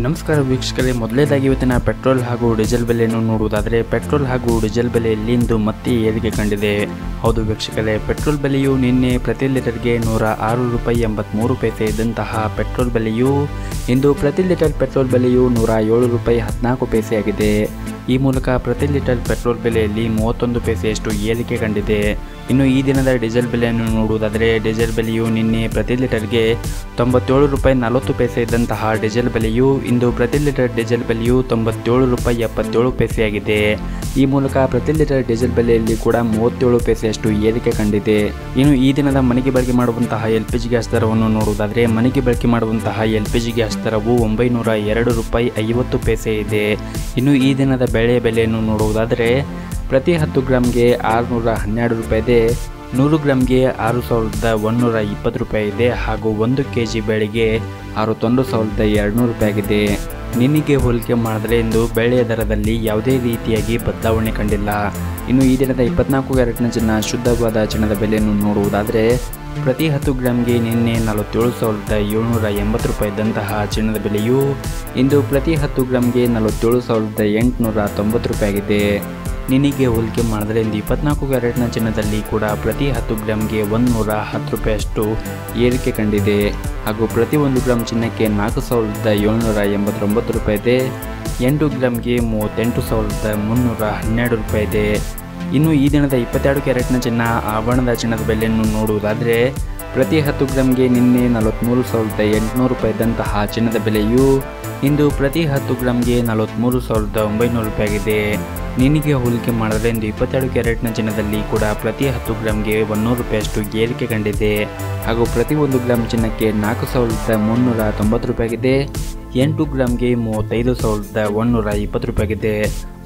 ನಮಸ್ಕಾರ ವೀಕ್ಷಕರೇ, ಮೊದಲೇದಾಗಿ ಇವತ್ತಿನ ಪೆಟ್ರೋಲ್ ಹಾಗೂ ಡೀಸೆಲ್ ಬೆಲೆಯನ್ನು ನೋಡುವುದಾದರೆ, ಪೆಟ್ರೋಲ್ ಹಾಗೂ ಡೀಸೆಲ್ ಬೆಲೆಯಲ್ಲಿ ಇಂದು ಮತ್ತೆ ಏರಿಕೆ ಕಂಡಿದೆ. ಹೌದು ವೀಕ್ಷಕರೇ, ಪೆಟ್ರೋಲ್ ಬೆಲೆಯು ನಿನ್ನೆ ಪ್ರತಿ ಲೀಟರ್ಗೆ ನೂರ ಆರು ರೂಪಾಯಿ ಎಂಬತ್ತ್ಮೂರು ಪೈಸೆ ಇದ್ದಂತಹ ಪೆಟ್ರೋಲ್ ಬೆಲೆಯು, ಇಂದು ಪ್ರತಿ ಲೀಟರ್ ಪೆಟ್ರೋಲ್ ಬೆಲೆಯು ನೂರ ಏಳು ರೂಪಾಯಿ ಹದಿನಾಲ್ಕು ಪೈಸೆಯಾಗಿದೆ. ಈ ಮೂಲಕ ಪ್ರತಿ ಲೀಟರ್ ಪೆಟ್ರೋಲ್ ಬೆಲೆಯಲ್ಲಿ ಮೂವತ್ತೊಂದು ಪೈಸೆಯಷ್ಟು ಏರಿಕೆ ಕಂಡಿದೆ. ಇನ್ನು ಈ ದಿನದ ಡೀಸೆಲ್ ಬೆಲೆಯನ್ನು ನೋಡುವುದಾದರೆ, ಡೀಸೆಲ್ ಬೆಲೆಯು ನಿನ್ನೆ ಪ್ರತಿ ಲೀಟರ್ಗೆ ತೊಂಬತ್ತೇಳು ರೂಪಾಯಿ ನಲವತ್ತು ಪೈಸೆ ಇದ್ದಂತಹ ಡೀಸೆಲ್ ಬೆಲೆಯು ಇಂದು ಪ್ರತಿ ಲೀಟರ್ ಡೀಸೆಲ್ ಬೆಲೆಯು ತೊಂಬತ್ತೇಳು ರೂಪಾಯಿ ಎಪ್ಪತ್ತೇಳು ಪೈಸೆಯಾಗಿದೆ. ಈ ಮೂಲಕ ಪ್ರತಿ ಲೀಟರ್ ಡೀಸೆಲ್ ಬೆಲೆಯಲ್ಲಿ ಕೂಡ ಮೂವತ್ತೇಳು ಪೈಸೆಯಷ್ಟು ಏರಿಕೆ ಕಂಡಿದೆ. ಇನ್ನು ಈ ದಿನದ ಮನೆಗೆ ಬಳಕೆ ಮಾಡುವಂತಹ ಎಲ್ ಪಿ ಜಿ ಗ್ಯಾಸ್ ದರವನ್ನು ನೋಡುವುದಾದರೆ, ಮನೆಗೆ ಬಳಕೆ ಮಾಡುವಂತಹ ಎಲ್ ಪಿ ಜಿ ಗ್ಯಾಸ್ ದರವು ಒಂಬೈನೂರ ಎರಡು ರೂಪಾಯಿ ಐವತ್ತು ಪೈಸೆ ಇದೆ. ಇನ್ನು ಈ ದಿನದ ಬೆಳೆ ಬೆಲೆಯನ್ನು ನೋಡುವುದಾದರೆ, ಪ್ರತಿ ಹತ್ತು ಗ್ರಾಮ್ಗೆ ಆರುನೂರ ಹನ್ನೆರಡು ರೂಪಾಯಿ ಇದೆ ನೂರು ಗ್ರಾಮ್ಗೆ ಆರು ಸಾವಿರದ ಒಂದುನೂರ ಇಪ್ಪತ್ತು ರೂಪಾಯಿ ಇದೆ ಹಾಗೂ ಒಂದು ಕೆ ಜಿ ಬೆಳೆಗೆ ಅರವತ್ತೊಂದು ಸಾವಿರದ ಎರಡುನೂರು ರೂಪಾಯಿ ಆಗಿದೆ. ನಿನ್ನೆಗೆ ಹೋಲಿಕೆ ಮಾಡಿದ್ರೆ ಇಂದು ಬೆಳ್ಳಿಯ ದರದಲ್ಲಿ ಯಾವುದೇ ರೀತಿಯಾಗಿ ಬದಲಾವಣೆ ಕಂಡಿಲ್ಲ. ಇನ್ನು ಈ ದಿನದ ಇಪ್ಪತ್ನಾಲ್ಕು ಕ್ಯಾರೆಟ್ನ ಚಿನ್ನ ಶುದ್ಧವಾದ ಚಿನ್ನದ ಬೆಲೆಯನ್ನು ನೋಡುವುದಾದರೆ, ಪ್ರತಿ ಹತ್ತು ಗ್ರಾಮ್ಗೆ ನಿನ್ನೆ ನಲವತ್ತೇಳು ಸಾವಿರದ ಏಳ್ನೂರ ಎಂಬತ್ತು ರೂಪಾಯಿ ಇದ್ದಂತಹ ಚಿನ್ನದ ಬೆಲೆಯು ಇಂದು ಪ್ರತಿ ಹತ್ತು ಗ್ರಾಮ್ಗೆ ನಲವತ್ತೇಳು ಸಾವಿರದ ಎಂಟುನೂರ ತೊಂಬತ್ತು ರೂಪಾಯಿ ಆಗಿದೆ ನಿನಗೆ ಹೋಲಿಕೆ ಮಾಡಿದ್ರೆ ಇಲ್ಲಿ ಇಪ್ಪತ್ನಾಲ್ಕು ಕ್ಯಾರೆಟ್ನ ಚಿನ್ನದಲ್ಲಿ ಕೂಡ ಪ್ರತಿ ಹತ್ತು ಗ್ರಾಮ್ಗೆ ಒಂದು ನೂರ ಹತ್ತು ರೂಪಾಯಿಯಷ್ಟು ಏರಿಕೆ ಕಂಡಿದೆ. ಹಾಗೂ ಪ್ರತಿ ಒಂದು ಗ್ರಾಮ್ ಚಿನ್ನಕ್ಕೆ ನಾಲ್ಕು ಸಾವಿರದ ಏಳ್ನೂರ ಎಂಬತ್ತೊಂಬತ್ತು ರೂಪಾಯಿ ಇದೆ. ಎಂಟು ಗ್ರಾಮ್ಗೆ ಮೂವತ್ತೆಂಟು ಸಾವಿರದ ಮುನ್ನೂರ ಹನ್ನೆರಡು ರೂಪಾಯಿ ಇದೆ. ಇನ್ನು ಈ ದಿನದ ಇಪ್ಪತ್ತೆರಡು ಕ್ಯಾರೆಟ್ನ ಚಿನ್ನ ಆಭರಣದ ಚಿನ್ನದ ಬೆಲೆಯನ್ನು ನೋಡುವುದಾದರೆ, ಪ್ರತಿ ಹತ್ತು ಗ್ರಾಮ್ಗೆ ನಿನ್ನೆ ನಲವತ್ತ್ಮೂರು ಸಾವಿರದ ಎಂಟುನೂರು ರೂಪಾಯಿ ಇದ್ದಂತಹ ಚಿನ್ನದ ಬೆಲೆಯು ಇಂದು ಪ್ರತಿ ಹತ್ತು ಗ್ರಾಮ್ಗೆ ನಲವತ್ತ್ಮೂರು ಸಾವಿರದ ಒಂಬೈನೂರು ರೂಪಾಯಿ ನಿನಗೆ ಹೋಲಿಕೆ ಮಾಡಿದ್ರೆ ಇಂದು ಇಪ್ಪತ್ತೆರಡು ಕ್ಯಾರೆಟ್ನ ಚಿನ್ನದಲ್ಲಿ ಕೂಡ ಪ್ರತಿ ಹತ್ತು ಗ್ರಾಮ್ಗೆ ಒನ್ನೂರು ರೂಪಾಯಿಯಷ್ಟು ಏರಿಕೆ ಕಂಡಿದೆ. ಹಾಗೂ ಪ್ರತಿ ಒಂದು ಗ್ರಾಮ್ ಚಿನ್ನಕ್ಕೆ ನಾಲ್ಕು ಸಾವಿರದ ಮುನ್ನೂರ ತೊಂಬತ್ತು ರೂಪಾಯಿಗಿದೆ ಎಂಟು ಗ್ರಾಮ್ಗೆ ಮೂವತ್ತೈದು ಸಾವಿರದ ಒನ್ನೂರ ಇಪ್ಪತ್ತು ರೂಪಾಯಿಗಿದೆ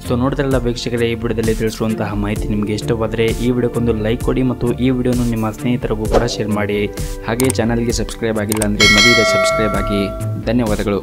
ಸೊ ನೋಡ್ತಾರಲ್ಲ ವೀಕ್ಷಕರೇ, ಈ ವಿಡಿಯೋದಲ್ಲಿ ತಿಳಿಸುವಂತಹ ಮಾಹಿತಿ ನಿಮಗೆ ಇಷ್ಟವಾದರೆ ಈ ವಿಡಿಯೋಕ್ಕೊಂದು ಲೈಕ್ ಕೊಡಿ ಮತ್ತು ಈ ವಿಡಿಯೋನು ನಿಮ್ಮ ಸ್ನೇಹಿತರಿಗೂ ಕೂಡ ಶೇರ್ ಮಾಡಿ. ಹಾಗೆ ಚಾನಲ್ಗೆ ಸಬ್ಸ್ಕ್ರೈಬ್ ಆಗಿಲ್ಲ ಅಂದರೆ ಮದುವೆ ಸಬ್ಸ್ಕ್ರೈಬ್ ಆಗಿ. ಧನ್ಯವಾದಗಳು.